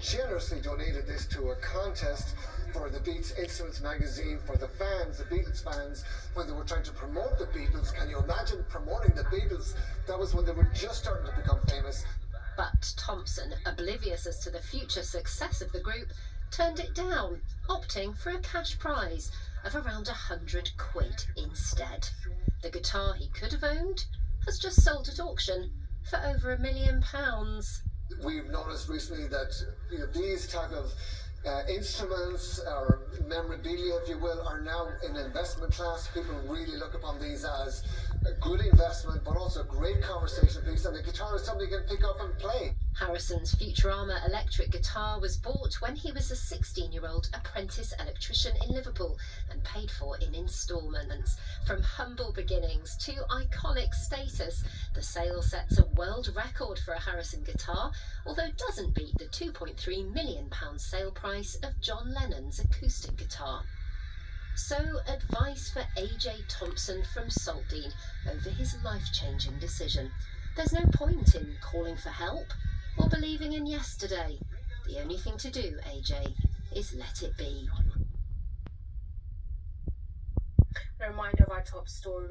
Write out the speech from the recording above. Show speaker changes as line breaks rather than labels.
generously donated this to a contest for the Beat Instrumental magazine for the fans, the Beatles fans, when they were trying to promote the Beatles. Can you imagine promoting the Beatles? That was when they were just starting to become famous.
But Thompson, oblivious as to the future success of the group, turned it down, opting for a cash prize of around a hundred quid instead. The guitar he could have owned has just sold at auction for over a million pounds.
We've noticed recently that you know, these type of uh, instruments or memorabilia, if you will, are now in investment class. People really look upon these as a good investment, but also a great conversation piece. And the guitar is something you can pick up and play.
Harrison's Futurama electric guitar was bought when he was a 16 year old apprentice electrician in Liverpool and paid for in instalments. From humble beginnings to iconic status, the sale sets a world record for a Harrison guitar, although doesn't beat the £2.3 million sale price of John Lennon's acoustic guitar. So, advice for AJ Thompson from Saltdean over his life changing decision. There's no point in calling for help or believing in yesterday. The only thing to do, AJ, is let it be.
A reminder of our top stories.